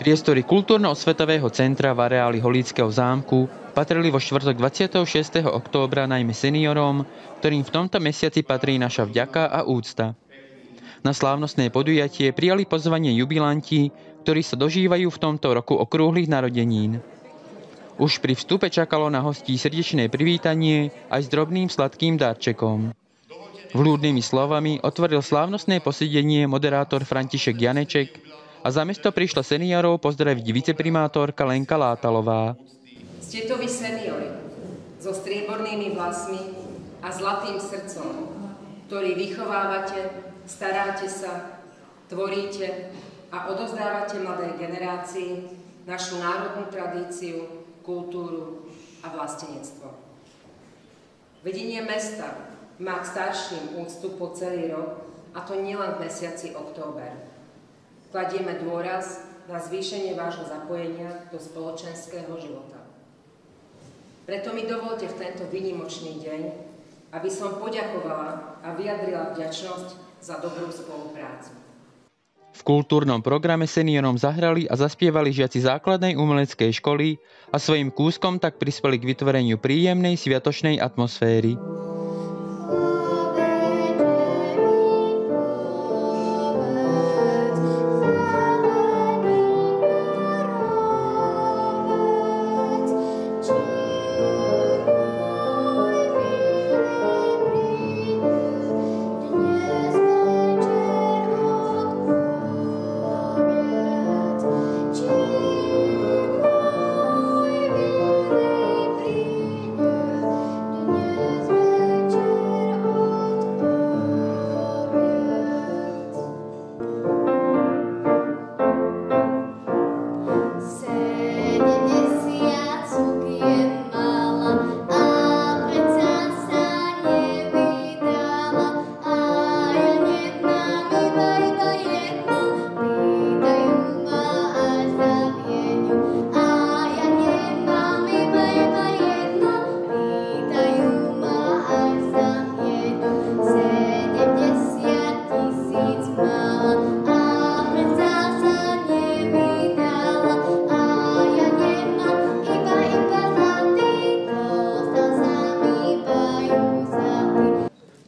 Priestory kultúrno-osvetového centra v areáli Holíckého zámku patrili vo štvrtok 26. októbra najmä seniorom, ktorým v tomto mesiaci patrí naša vďaka a úcta. Na slávnostné podujatie prijali pozvanie jubilanti, ktorí sa dožívajú v tomto roku okrúhlych narodenín. Už pri vstupe čakalo na hostí srdečné privítanie aj s drobným sladkým darčekom. Vľúdnymi slovami otvoril slávnostné posedenie moderátor František Janeček, a za mesto prišla seniorov pozdraviť viceprimátorka Lenka Látalová. Ste to vy seniori so striebornými vlasmi a zlatým srdcom, ktorí vychovávate, staráte sa, tvoríte a odozdávate mladej generácii našu národnú tradíciu, kultúru a vlastenectvo. Vedenie mesta má k starším úctu po celý rok, a to nielen v mesiaci október. Kladieme dôraz na zvýšenie vášho zapojenia do spoločenského života. Preto mi dovolte v tento výnimočný deň, aby som poďakovala a vyjadrila vďačnosť za dobrú spoluprácu. V kultúrnom programe seniorom zahrali a zaspievali žiaci základnej umeleckej školy a svojim kúskom tak prispeli k vytvoreniu príjemnej sviatočnej atmosféry.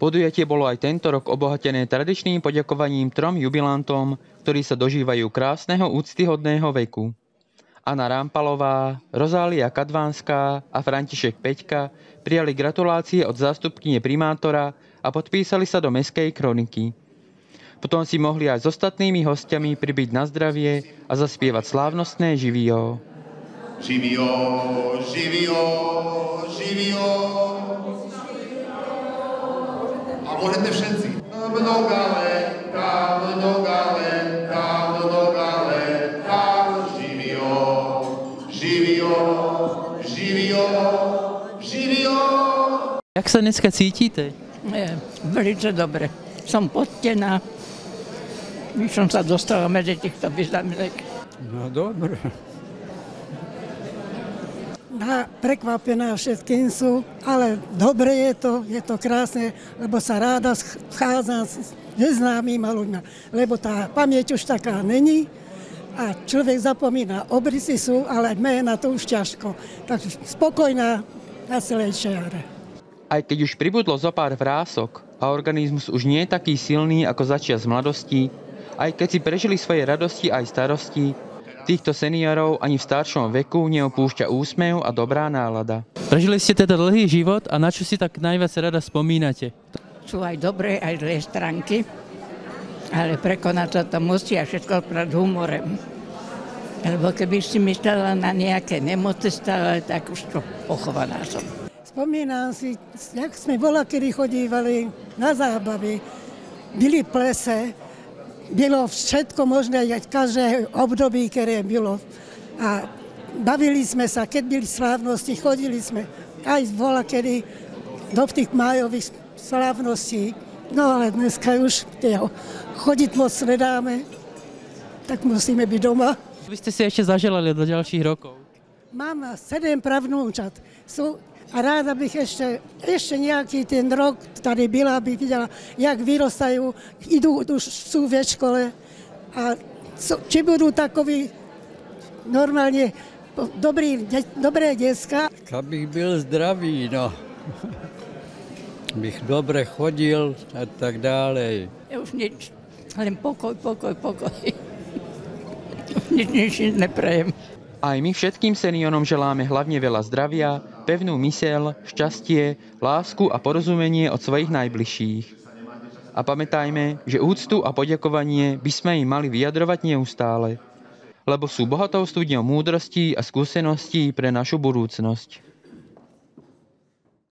Podujatie bolo aj tento rok obohatené tradičným poďakovaním trom jubilantom, ktorí sa dožívajú krásneho úctyhodného veku. Anna Rampalová, Rozália Kadvánska a František Peťka prijali gratulácie od zástupkyne primátora a podpísali sa do meskej kroniky. Potom si mohli aj s ostatnými hostiami pribyť na zdravie a zaspievať slávnostné živio. Živio, živio, živio. Môžete všetci. Mnoga leta, mnoga leta, mnoga leta, živio, živio, živio, živio. Jak sa dneska cítite? Je, velice dobre. Som podtená. My som sa dostala medzi týchto vyznamilek. No dobre prekvapená všetkým sú, ale dobre je to, je to krásne, lebo sa ráda schádza s neznámymi ľuďmi, lebo tá pamäť už taká není a človek zapomína, obrysy sú, ale mena to už ťažko. Takže spokojná na celej čiare. Aj keď už pribudlo zo pár vrások a organizmus už nie je taký silný ako začia z mladosti, aj keď si prežili svoje radosti aj starosti, Týchto seniorov ani v staršom veku neopúšťa úsmev a dobrá nálada. Prežili ste teda dlhý život a na čo si tak najviac rada spomínate? Sú aj dobré, aj zlé stránky, ale prekonať sa to musí a všetko pred humorem. Lebo keby si myslela na nejaké nemoci stále, tak už to pochovaná som. Spomínam si, jak sme bola, kedy chodívali na zábavy, byli plese, bylo všetko možné, každé období, ktoré bylo. A bavili sme sa, keď byli slávnosti, chodili sme aj vola kedy do tých májových slávností. No ale dneska už tieho, chodiť moc nedáme, tak musíme byť doma. Vy ste si ešte zaželali do ďalších rokov. Mám sedem pravnúčat. Sú, a ráda bych ešte, ešte nejaký ten rok tady byla, aby videla, jak vyrostajú, idú, už sú v škole a co, či budú takoví normálne dobrý, de, dobré deska. Abych byl zdravý, no. bych dobre chodil a tak dále. Ja už nič, len pokoj, pokoj, pokoj. nič, nič neprejem. Aj my všetkým seniorom želáme hlavne veľa zdravia, pevnú mysel, šťastie, lásku a porozumenie od svojich najbližších. A pamätajme, že úctu a poďakovanie by sme im mali vyjadrovať neustále, lebo sú bohatou studňou múdrostí a skúseností pre našu budúcnosť.